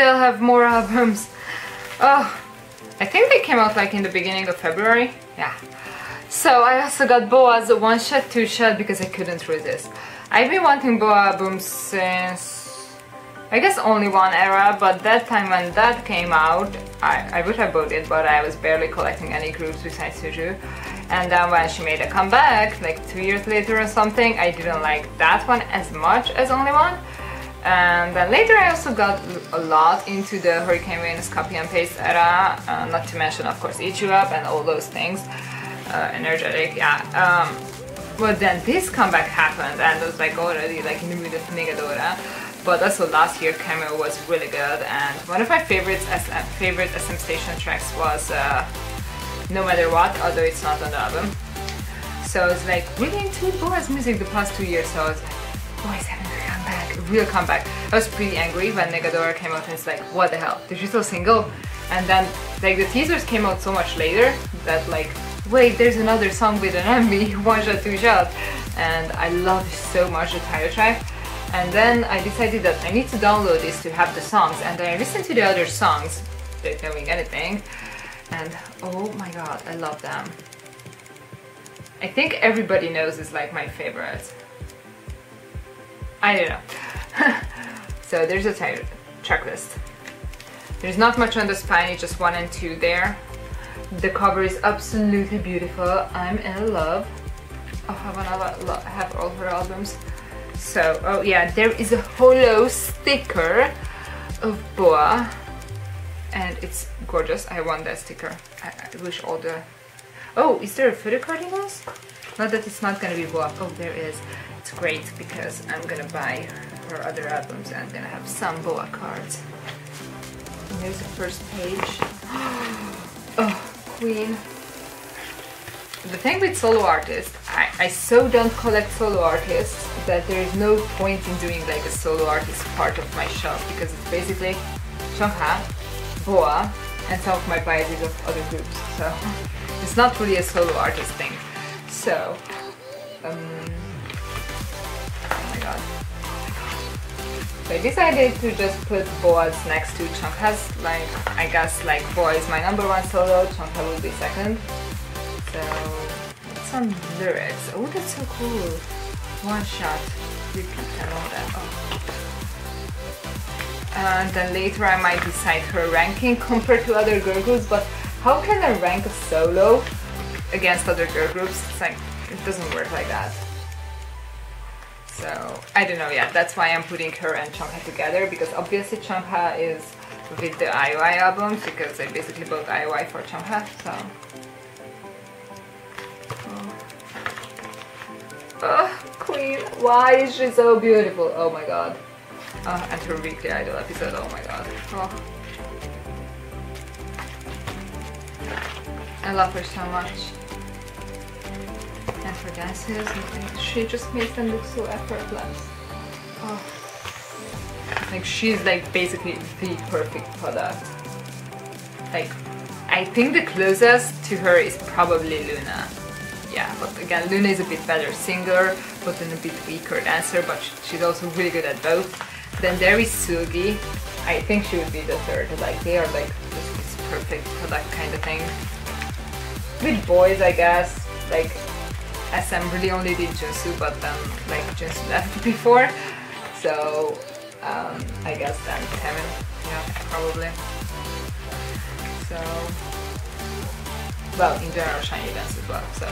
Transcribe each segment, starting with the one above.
still have more albums. Oh, I think they came out like in the beginning of February. Yeah. So I also got Boa's one shot, two shot because I couldn't resist. I've been wanting Boa albums since I guess only one era, but that time when that came out, I, I wish I bought it, but I was barely collecting any groups besides Suju. And then when she made a comeback, like two years later or something, I didn't like that one as much as only one. And then later I also got a lot into the Hurricane Venus copy and paste era, uh, not to mention of course You and all those things. Uh, energetic, yeah. Um, but then this comeback happened and I was like already like in the mood of Nega Dola but also last year Camo was really good and one of my favorites SM, favorite SM Station tracks was uh, No Matter What, although it's not on the album. So I was like really into Boa's music the past two years, so I was like, a comeback, real comeback. I was pretty angry when Nega Dola came out and it's like, what the hell, digital single? And then like the teasers came out so much later that like, wait, there's another song with an MV, one shot, two shot. And I loved so much the title track. And then I decided that I need to download this to have the songs. And then I listened to the other songs without knowing anything. And oh my god I love them. I think everybody knows it's like my favorite. I don't know so there's a track list there's not much on the spine it's just one and two there the cover is absolutely beautiful I'm in love oh, I have, have all her albums so, oh yeah, there is a holo sticker of Boa and it's gorgeous. I want that sticker. I, I wish all the... Oh, is there a photo card in this? Not that it's not gonna be Boa. Oh, there is. It's great because I'm gonna buy her other albums and I'm gonna have some Boa cards. And here's the first page. Oh, Queen the thing with solo artists, I, I so don't collect solo artists that there is no point in doing like a solo artist part of my shop because it's basically Chungha, Boa, and some of my biases of other groups. So it's not really a solo artist thing. So, um, So I decided to just put Boas next to Chungha's, like, I guess like Boa is my number one solo, Chungha will be second. So, some lyrics. Oh, that's so cool. One shot. Repeat and all that. Oh. And then later I might decide her ranking compared to other girl groups, but how can I rank a solo against other girl groups? It's like, it doesn't work like that. So, I don't know yet. That's why I'm putting her and Chungha together, because obviously Chungha is with the IOI albums, because I basically bought IOI for Chungha, so... Oh. oh, Queen, why is she so beautiful? Oh my god. Oh, and her weekly idol episode, oh my god. Oh. I love her so much. And her dances, she just makes them look so effortless. Oh. Like she's like basically the perfect product. Like, I think the closest to her is probably Luna yeah, but again, Luna is a bit better singer, but then a bit weaker dancer, but she's also really good at both. Then there is Seulgi. I think she would be the third. Like they are like just perfect for that kind of thing. With boys, I guess, like SM really only did Junsu, but then like Junsu left before, so um, I guess then Taemin, yeah, probably. So well, in general, SHINee dance as well, so.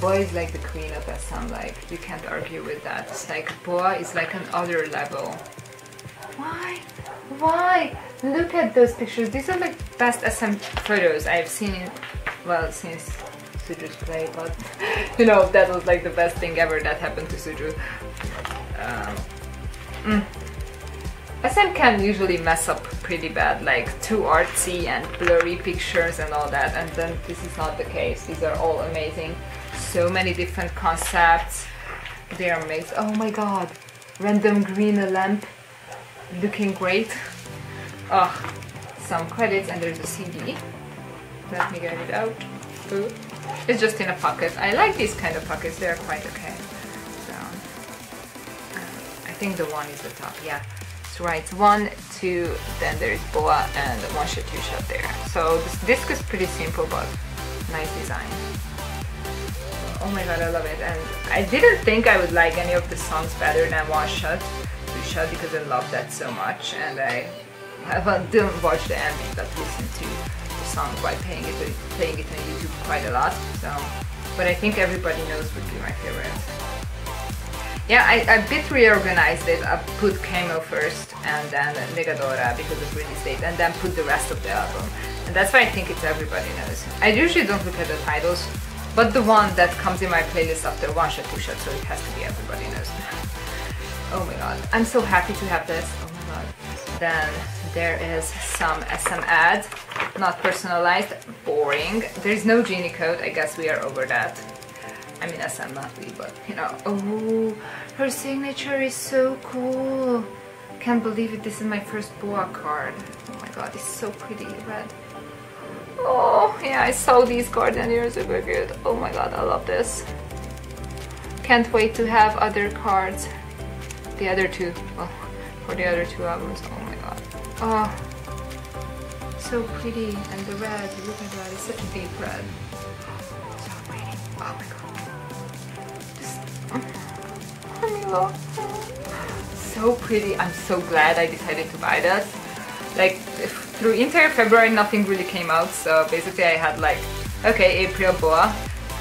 Boa is like the queen of SM, like, you can't argue with that. It's like, Boa is like an other level. Why? Why? Look at those pictures. These are like best SM photos I've seen, in, well, since Suju's play, but you know, that was like the best thing ever that happened to Suju. Um, mm. SM can usually mess up pretty bad, like too artsy and blurry pictures and all that, and then this is not the case. These are all amazing. So many different concepts. They are amazing. Oh my god. Random green lamp. Looking great. Oh, some credits and there's a CD. Let me get it out. Ooh. It's just in a pocket. I like these kind of pockets. They are quite okay. So, uh, I think the one is the top, yeah. So right, one, two, then there's boa and one shot, two shot there. So this disc is pretty simple but nice design. Oh my god, I love it. And I didn't think I would like any of the songs better than one shot, two shot because I love that so much and I haven't didn't watch the MV but listened to the song by playing it playing it on YouTube quite a lot. So but I think everybody knows would be my favorite. Yeah, I, bit reorganized it. I put Camo first and then Nega Dola because of release date and then put the rest of the album. And that's why I think it's everybody knows. I usually don't look at the titles, but the one that comes in my playlist after one shot, two shot, so it has to be everybody knows. oh my god, I'm so happy to have this. Oh my god. Then there is some SM ad, not personalized, boring. There's no Genie code, I guess we are over that. I mean SM not we, but you know. Oh, her signature is so cool. Can't believe it, this is my first Boa card. Oh my god, it's so pretty, red. Oh, yeah, I saw these cards and they're super good. Oh my god, I love this. Can't wait to have other cards. The other two, oh, for the other two albums. Oh Oh, so pretty. And the red, look at that, it's such a deep red. So pretty. Oh my god. Just, oh, so pretty. I'm so glad I decided to buy that. Like, through entire February, nothing really came out. So basically I had like, okay, April Boa.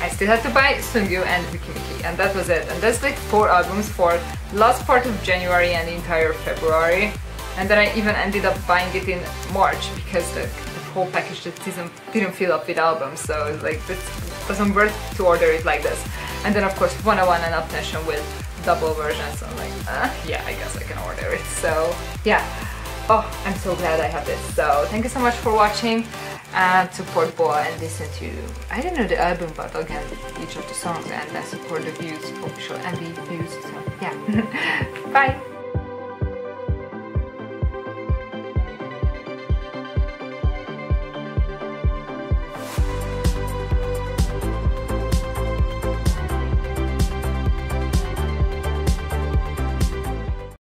I still had to buy Sunggyu and Weki Meki, and that was it. And that's like four albums for last part of January and entire February and then I even ended up buying it in March because the, the whole package just didn't, didn't fill up with albums. So like this doesn't worth to order it like this. And then of course 101 and Uptension with double versions. So I'm like uh, yeah I guess I can order it. So yeah. Oh I'm so glad I have this. So thank you so much for watching. And support Boa and listen to I don't know the album but again each of the songs and then support the views official MV views so yeah. Bye